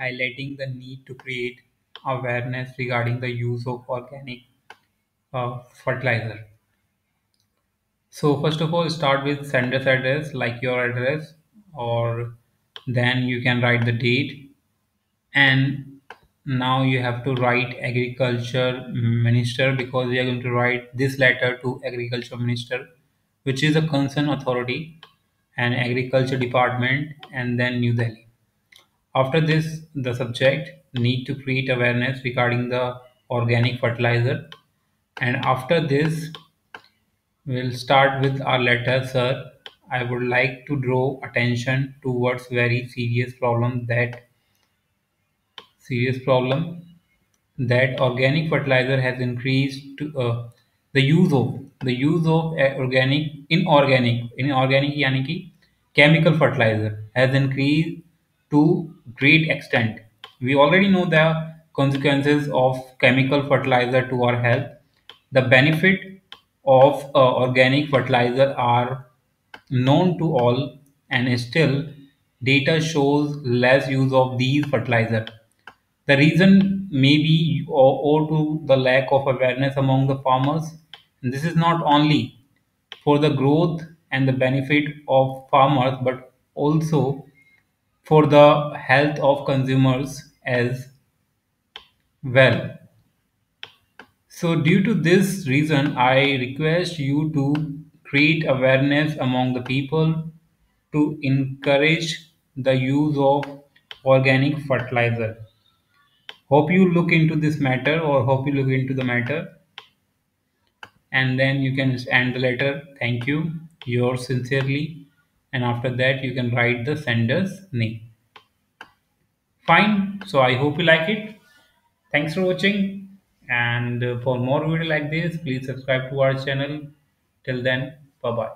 highlighting the need to create awareness regarding the use of organic uh, fertilizer. So first of all, start with sender's address, like your address, or then you can write the date, and now you have to write agriculture minister because we are going to write this letter to agriculture minister, which is a concerned authority and agriculture department, and then New Delhi. After this, the subject need to create awareness regarding the organic fertilizer, and after this We'll start with our letter, sir. I would like to draw attention towards very serious problem that serious problem that organic fertilizer has increased to, uh, the use of the use of uh, organic inorganic inorganic यानी कि chemical fertilizer has increased to great extent. We already know the consequences of chemical fertilizer to our health. The benefit of uh, organic fertilizer are known to all and still data shows less use of these fertilizer the reason may be owed to the lack of awareness among the farmers. This is not only for the growth and the benefit of farmers, but also for the health of consumers as well. So, due to this reason, I request you to create awareness among the people to encourage the use of organic fertilizer. Hope you look into this matter or hope you look into the matter and then you can end the letter. Thank you, yours sincerely. And after that, you can write the sender's name. Fine. So I hope you like it. Thanks for watching. And uh, for more video like this, please subscribe to our channel. Till then, bye bye.